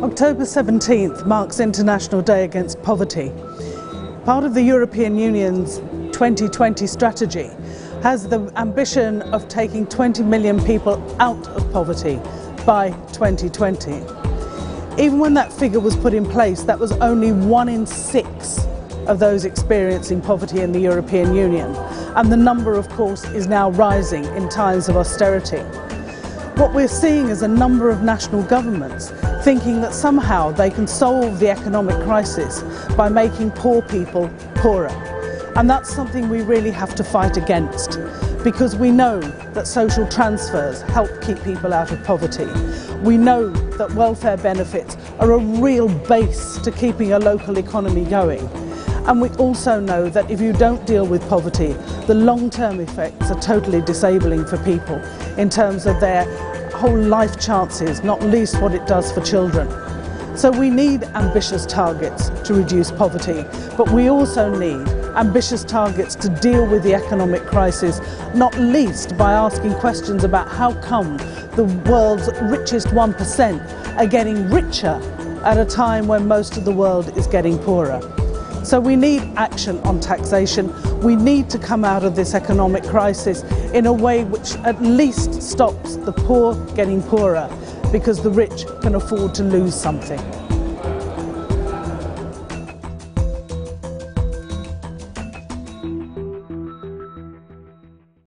October 17th marks International Day Against Poverty. Part of the European Union's 2020 strategy has the ambition of taking 20 million people out of poverty by 2020. Even when that figure was put in place, that was only one in six of those experiencing poverty in the European Union. And the number, of course, is now rising in times of austerity. What we're seeing is a number of national governments thinking that somehow they can solve the economic crisis by making poor people poorer. And that's something we really have to fight against because we know that social transfers help keep people out of poverty. We know that welfare benefits are a real base to keeping a local economy going. And we also know that if you don't deal with poverty, the long-term effects are totally disabling for people in terms of their whole life chances, not least what it does for children. So we need ambitious targets to reduce poverty, but we also need ambitious targets to deal with the economic crisis, not least by asking questions about how come the world's richest 1% are getting richer at a time when most of the world is getting poorer. So we need action on taxation. We need to come out of this economic crisis in a way which at least stops the poor getting poorer because the rich can afford to lose something.